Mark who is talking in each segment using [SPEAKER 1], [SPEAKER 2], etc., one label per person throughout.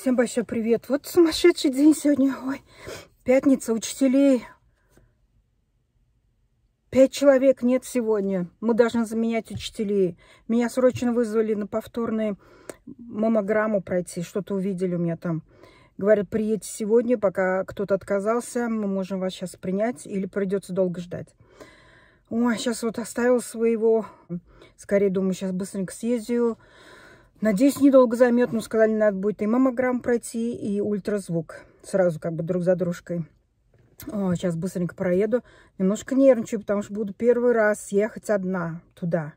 [SPEAKER 1] Всем большой привет. Вот сумасшедший день сегодня. Ой, пятница, учителей. Пять человек нет сегодня. Мы должны заменять учителей. Меня срочно вызвали на повторную маммограмму пройти. Что-то увидели у меня там. Говорят, приедьте сегодня, пока кто-то отказался. Мы можем вас сейчас принять или придется долго ждать. Ой, сейчас вот оставил своего. Скорее, думаю, сейчас быстренько съездию. Надеюсь, недолго займет, но сказали, надо будет и маммограмм пройти, и ультразвук. Сразу как бы друг за дружкой. О, сейчас быстренько проеду. Немножко нервничаю, потому что буду первый раз ехать одна туда.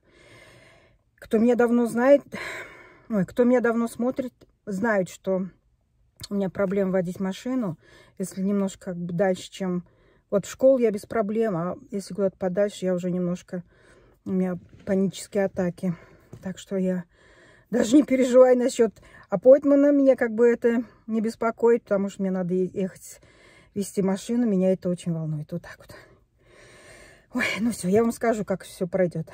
[SPEAKER 1] Кто меня давно знает, ой, кто меня давно смотрит, знают, что у меня проблем водить машину. Если немножко как бы дальше, чем... Вот в школу я без проблем, а если куда-то подальше, я уже немножко... У меня панические атаки. Так что я даже не переживаю насчет аппойтмана. Меня как бы это не беспокоит, потому что мне надо ехать вести машину. Меня это очень волнует. Вот так вот. Ой, ну все, я вам скажу, как все пройдет.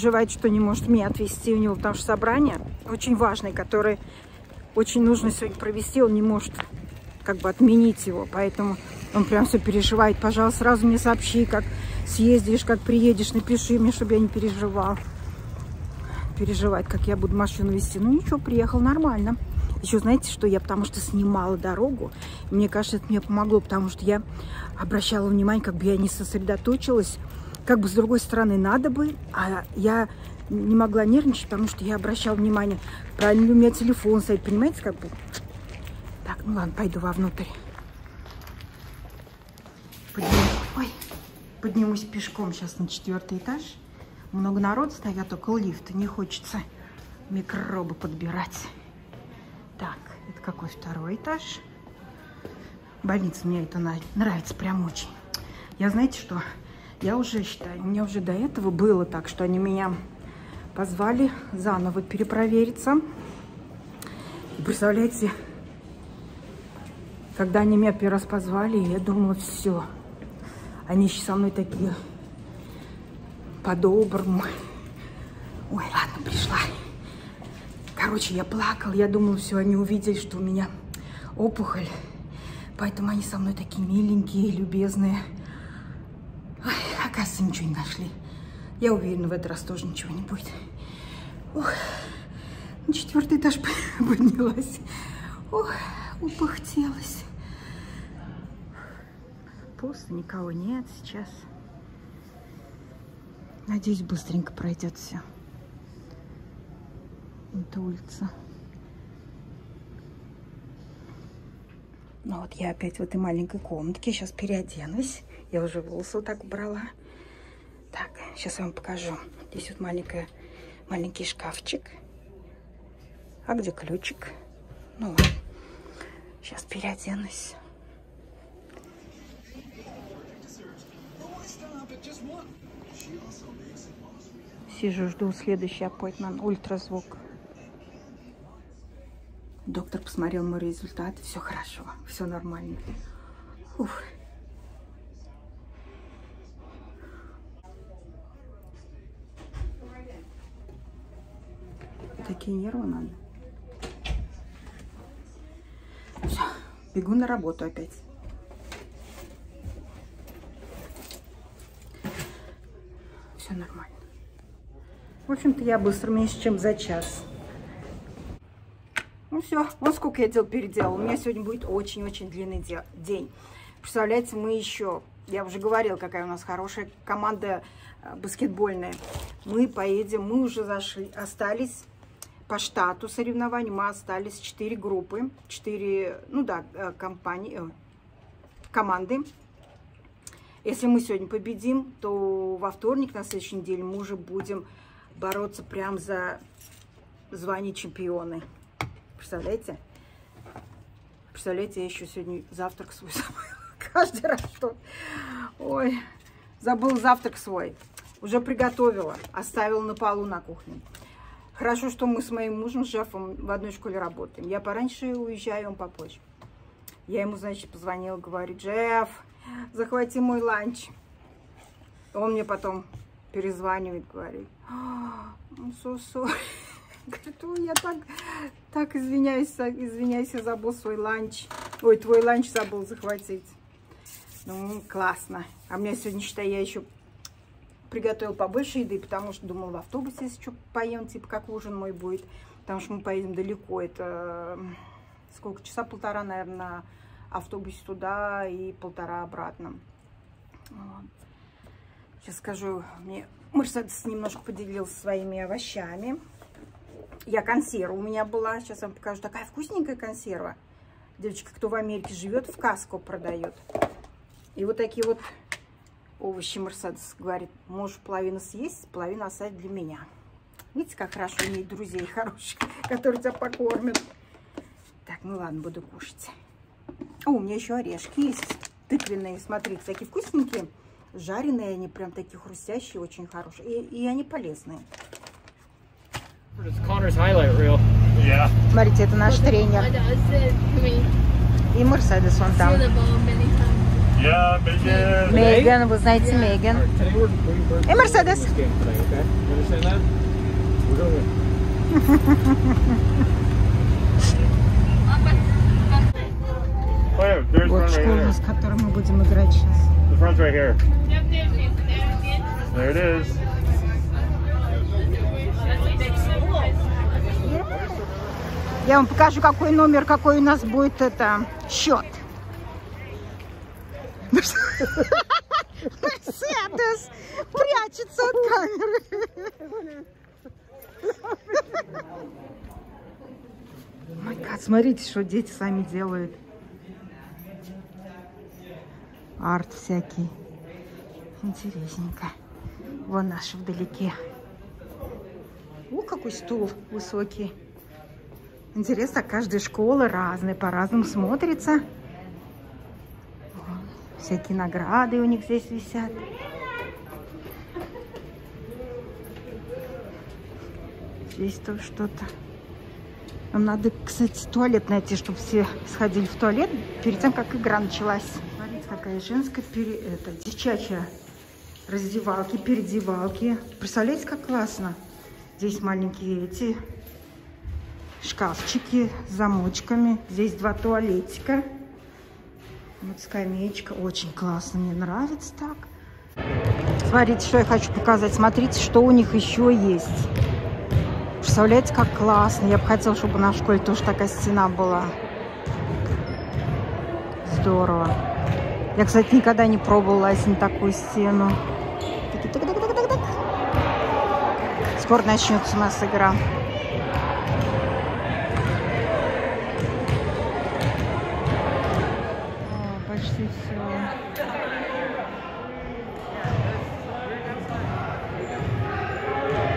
[SPEAKER 1] Переживает, что не может меня отвезти у него, потому что собрание очень важное, которое очень нужно сегодня провести, он не может как бы отменить его, поэтому он прям все переживает. Пожалуйста, сразу мне сообщи, как съездишь, как приедешь, напиши мне, чтобы я не переживал. Переживать, как я буду машину вести. Ну ничего, приехал нормально. Еще знаете, что я потому что снимала дорогу. Мне кажется, это мне помогло, потому что я обращала внимание, как бы я не сосредоточилась как бы с другой стороны надо бы, а я не могла нервничать, потому что я обращала внимание, правильно ли у меня телефон стоит, понимаете, как бы. Так, ну ладно, пойду вовнутрь. Подниму, ой, поднимусь пешком сейчас на четвертый этаж. Много народ стоят около лифта, не хочется микробы подбирать. Так, это какой второй этаж? Больница мне это нравится прям очень. Я знаете что? Я уже считаю, у меня уже до этого было так, что они меня позвали заново перепровериться. Представляете, Когда они меня первый раз позвали, я думала, все. Они еще со мной такие по-доброму. Ой, ладно, пришла. Короче, я плакала, я думала, все, они увидели, что у меня опухоль. Поэтому они со мной такие миленькие, любезные. Оказывается, ничего не нашли. Я уверена, в этот раз тоже ничего не будет. Ох, на четвертый этаж поднялась. Ох, упахтелась. Пусто, никого нет сейчас. Надеюсь, быстренько пройдет все. Это улица. Ну вот я опять в этой маленькой комнатке. Сейчас переоденусь. Я уже волосы вот так убрала. Так, сейчас я вам покажу. Здесь вот маленькая, маленький шкафчик. А где ключик? Ну. Сейчас переоденусь. Сижу, жду следующий аппойтмент. Ультразвук. Доктор посмотрел мой результат. Все хорошо, все нормально. Ух. Такие нервы надо. Все, бегу на работу опять. Все нормально. В общем-то, я быстро, меньше, чем за час. Ну все, вот сколько я дел переделал. У меня сегодня будет очень-очень длинный день. Представляете, мы еще, я уже говорила, какая у нас хорошая команда э, баскетбольная. Мы поедем, мы уже зашли, остались по штату соревнований, мы остались 4 группы, 4, ну да, э, компании, э, команды. Если мы сегодня победим, то во вторник на следующей неделе мы уже будем бороться прям за звание чемпионы. Представляете? Представляете, я еще сегодня завтрак свой забыла. Каждый раз что... Ой, забыл завтрак свой. Уже приготовила, оставила на полу на кухне. Хорошо, что мы с моим мужем, с Джеффом, в одной школе работаем. Я пораньше уезжаю, он попозже. Я ему, значит, позвонила, говорю, Джефф, захвати мой lunch. Он мне потом перезванивает, говорит, I'm so sorry. Говорит, я так, так извиняюсь, извиняюсь, я забыл свой lunch. Ой, твой lunch забыл захватить. Ну, классно. А мне сегодня, считай, я еще приготовила побольше еды, потому что думал в автобусе, если что, поем, типа, как ужин мой будет. Потому что мы поедем далеко. Это сколько? Часа полтора, наверное, на автобусе туда и полтора обратно. Вот. Сейчас скажу, мне Мерседес немножко поделился своими овощами. Я консерва у меня была. Сейчас вам покажу. Такая вкусненькая консерва. Девочка, кто в Америке живет, в Каско продает. И вот такие вот овощи Мерседес говорит. Можешь половину съесть, половину оставить для меня. Видите, как хорошо иметь друзей хороших, которые тебя покормят. Так, ну ладно, буду кушать. О, у меня еще орешки есть. Тыквенные, смотрите, такие вкусненькие. Жареные они прям такие хрустящие, очень хорошие. И, и они полезные. Смотрите, это наш тренер. И Мерседес вон там. Меган, вы знаете Меган. И Мерседес. Вот школа, с которой мы будем играть сейчас. Я вам покажу, какой номер, какой у нас будет это счет. Мерседес прячется от камеры. Мой гад, смотрите, что дети сами делают. Арт всякий. Интересненько. Вон наши вдалеке. О, какой стул высокий. Интересно, каждая школа разная, по-разному смотрится. Всякие награды у них здесь висят. Здесь тоже что-то. Нам надо, кстати, туалет найти, чтобы все сходили в туалет перед тем, как игра началась. Смотрите, какая женская, пере... это, девчачья раздевалки, передевалки. Представляете, как классно? Здесь маленькие эти шкафчики с замочками. Здесь два туалетика. Вот скамеечка. Очень классно, мне нравится так. Смотрите, что я хочу показать. Смотрите, что у них еще есть. Представляете, как классно. Я бы хотела, чтобы на школе тоже такая стена была. Здорово. Я, кстати, никогда не пробовала лазить на такую стену. Скоро начнется у нас игра. О, почти все.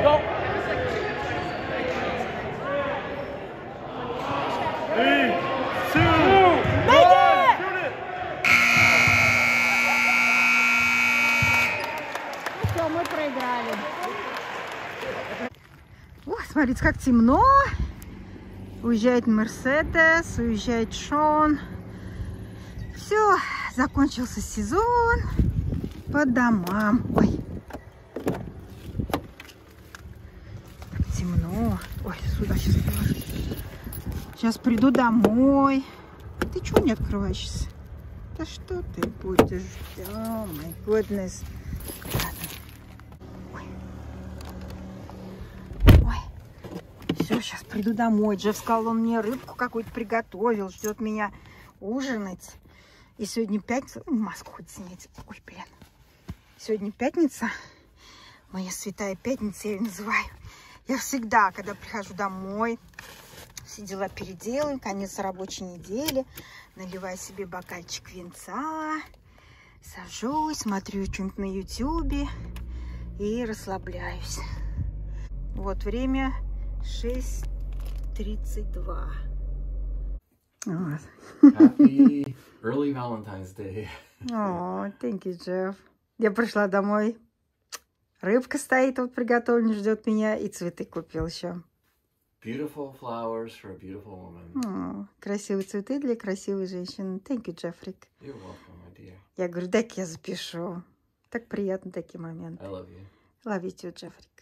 [SPEAKER 2] Go. Three, two, one, shoot it.
[SPEAKER 1] Все, мы проиграли. Ох, смотрите, как темно. Уезжает Мерседес, уезжает Шон. Все, закончился сезон. По домам. Ой. Так темно. Ой, сюда сейчас положу. Сейчас приду домой. Ты чего не открываешься? Да что ты будешь? О, мой goodness. Все, сейчас приду домой. Джефф сказал, он мне рыбку какую-то приготовил, ждет меня ужинать. И сегодня пятница. Ой, Маску хоть снять. Ой, блин. Сегодня пятница. Моя святая пятница, я ее называю. Я всегда, когда прихожу домой, все дела переделаю, конец рабочей недели, наливаю себе бокальчик винца, сажусь, смотрю что-нибудь на ютюбе и расслабляюсь. Вот время 6.32. Вот.
[SPEAKER 3] Happy early Valentine's Day.
[SPEAKER 1] О, thank you, Jeff. Я пришла домой. Рыбка стоит, вот приготовлена, ждет меня. И цветы купил еще.
[SPEAKER 3] Beautiful flowers for a beautiful woman.
[SPEAKER 1] О, красивые цветы для красивой женщины. Thank you, Джеффрик.
[SPEAKER 3] You're welcome, my dear.
[SPEAKER 1] Я говорю, дай-ка я запишу. Так приятно такие моменты.
[SPEAKER 3] I love you.
[SPEAKER 1] Ловите, Джеффрик.